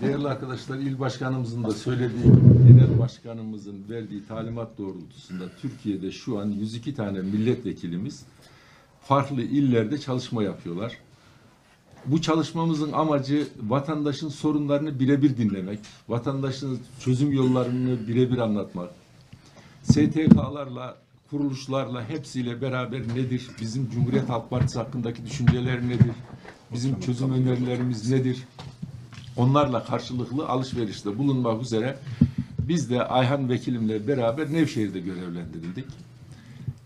Değerli arkadaşlar, il başkanımızın da söylediği genel başkanımızın verdiği talimat doğrultusunda Türkiye'de şu an 102 tane milletvekilimiz farklı illerde çalışma yapıyorlar. Bu çalışmamızın amacı vatandaşın sorunlarını birebir dinlemek, vatandaşın çözüm yollarını birebir anlatmak, STK'larla, kuruluşlarla hepsiyle beraber nedir, bizim Cumhuriyet Halk Partisi hakkındaki düşünceler nedir, bizim çözüm önerilerimiz nedir, onlarla karşılıklı alışverişte bulunmak üzere biz de Ayhan Vekilimle beraber Nevşehir'de görevlendirildik.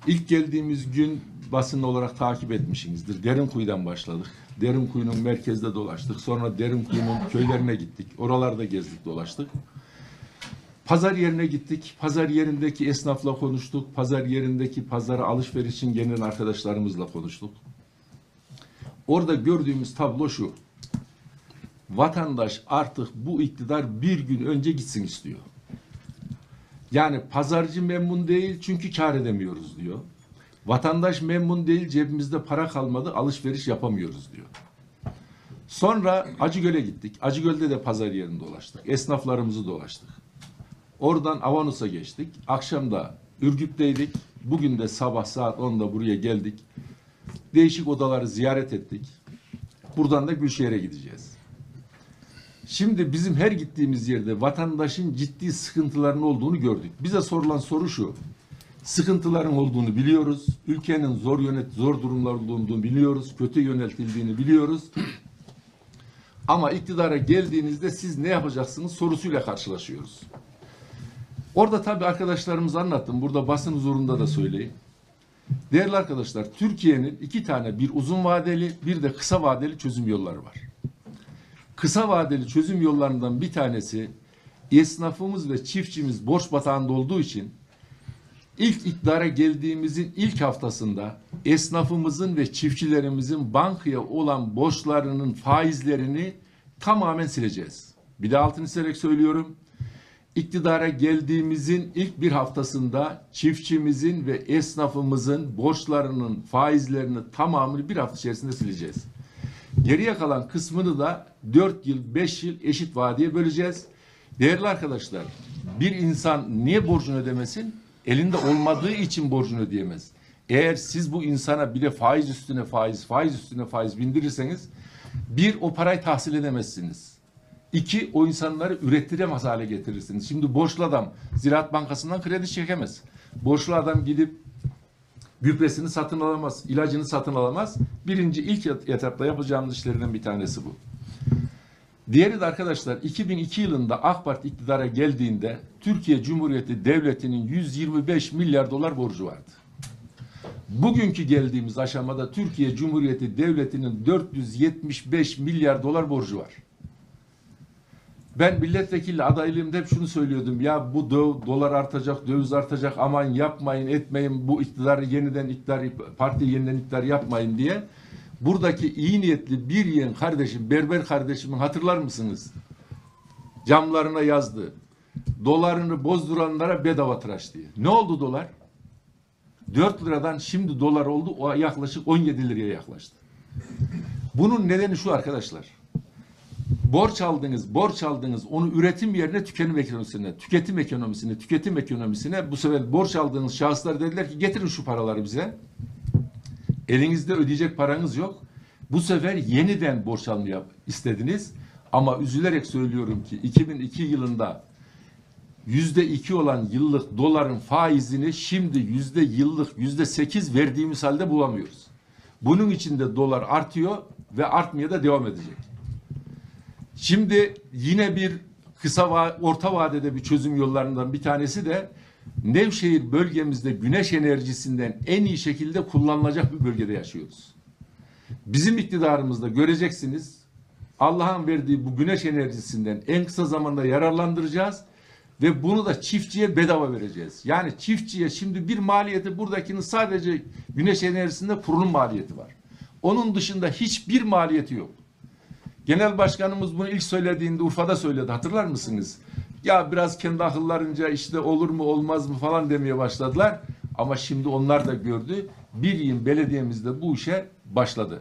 İlk geldiğimiz gün basın olarak takip etmişsinizdir. Derinkuyu'dan başladık. Derinkuyu'nun merkezde dolaştık. Sonra Derinkuyu'nun köylerine gittik. Oralarda gezdik dolaştık. Pazar yerine gittik. Pazar yerindeki esnafla konuştuk. Pazar yerindeki pazara alışveriş için gelen arkadaşlarımızla konuştuk. Orada gördüğümüz tablo şu. Vatandaş artık bu iktidar bir gün önce gitsin istiyor. Yani pazarcı memnun değil çünkü kar edemiyoruz diyor. Vatandaş memnun değil cebimizde para kalmadı alışveriş yapamıyoruz diyor. Sonra Acıgöl'e gittik. Acıgöl'de de pazar yerinde dolaştık. Esnaflarımızı dolaştık. Oradan Avanos'a geçtik. Akşam da Ürgüp'teydik. Bugün de sabah saat 10'da buraya geldik. Değişik odaları ziyaret ettik. Buradan da Gülşehir'e gideceğiz. Şimdi bizim her gittiğimiz yerde vatandaşın ciddi sıkıntıların olduğunu gördük. Bize sorulan soru şu. Sıkıntıların olduğunu biliyoruz. Ülkenin zor yönet zor durumlar olduğunu biliyoruz. Kötü yönetildiğini biliyoruz. Ama iktidara geldiğinizde siz ne yapacaksınız sorusuyla karşılaşıyoruz. Orada tabii arkadaşlarımız anlattım. Burada basın huzurunda da söyleyeyim. Değerli arkadaşlar, Türkiye'nin iki tane bir uzun vadeli, bir de kısa vadeli çözüm yolları var. Kısa vadeli çözüm yollarından bir tanesi esnafımız ve çiftçimiz borç batağında olduğu için ilk iktidara geldiğimizin ilk haftasında esnafımızın ve çiftçilerimizin bankaya olan borçlarının faizlerini tamamen sileceğiz. Bir de altını çizerek söylüyorum. İktidara geldiğimizin ilk bir haftasında çiftçimizin ve esnafımızın borçlarının faizlerini tamamını bir hafta içerisinde sileceğiz. Geriye kalan kısmını da 4 yıl, 5 yıl eşit vadeye böleceğiz. Değerli arkadaşlar, bir insan niye borcunu ödemesin? Elinde olmadığı için borcunu ödeyemez. Eğer siz bu insana bir de faiz üstüne faiz, faiz üstüne faiz bindirirseniz bir o parayı tahsil edemezsiniz. İki, o insanları ürettiremez hale getirirsiniz. Şimdi borçlu adam Ziraat Bankası'ndan kredi çekemez. Borçlu adam gidip gübresini satın alamaz, ilacını satın alamaz. Birinci ilk etapta yapacağımız işlerden bir tanesi bu. Diğeri de arkadaşlar 2002 yılında AK Parti iktidara geldiğinde Türkiye Cumhuriyeti Devleti'nin 125 milyar dolar borcu vardı. Bugünkü geldiğimiz aşamada Türkiye Cumhuriyeti Devleti'nin 475 milyar dolar borcu var. Ben milletvekili adaylığımda hep şunu söylüyordum. Ya bu dö- dolar artacak, döviz artacak aman yapmayın etmeyin bu iktidarı yeniden iktidar, parti yeniden iktidar yapmayın diye. Buradaki iyi niyetli bir yeğen kardeşim, berber kardeşimin hatırlar mısınız? Camlarına yazdı. Dolarını bozduranlara bedava tıraş diye. Ne oldu dolar? 4 liradan şimdi dolar oldu o yaklaşık 17 liraya yaklaştı. Bunun nedeni şu arkadaşlar. Borç aldınız, borç aldınız. Onu üretim yerine tüketim ekonomisine, tüketim ekonomisine, tüketim ekonomisine bu sefer borç aldığınız şahıslar dediler ki getirin şu paraları bize. Elinizde ödeyecek paranız yok. Bu sefer yeniden borç almaya istediniz. Ama üzülerek söylüyorum ki 2002 yılında yüzde iki olan yıllık doların faizini şimdi yüzde yıllık yüzde sekiz verdiğimiz halde bulamıyoruz. Bunun için de dolar artıyor ve artmaya da devam edecek. Şimdi yine bir kısa va- orta vadede bir çözüm yollarından bir tanesi de Nevşehir bölgemizde güneş enerjisinden en iyi şekilde kullanılacak bir bölgede yaşıyoruz. Bizim iktidarımızda göreceksiniz Allah'ın verdiği bu güneş enerjisinden en kısa zamanda yararlandıracağız ve bunu da çiftçiye bedava vereceğiz. Yani çiftçiye şimdi bir maliyeti buradakinin sadece güneş enerjisinde kurulum maliyeti var. Onun dışında hiçbir maliyeti yok. Genel başkanımız bunu ilk söylediğinde Urfa'da söyledi. Hatırlar mısınız? Ya biraz kendi akıllarınca işte olur mu olmaz mı falan demeye başladılar. Ama şimdi onlar da gördü. Bir yıl belediyemizde bu işe başladı.